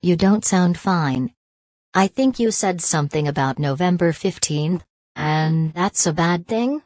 You don't sound fine. I think you said something about November 15th, and that's a bad thing?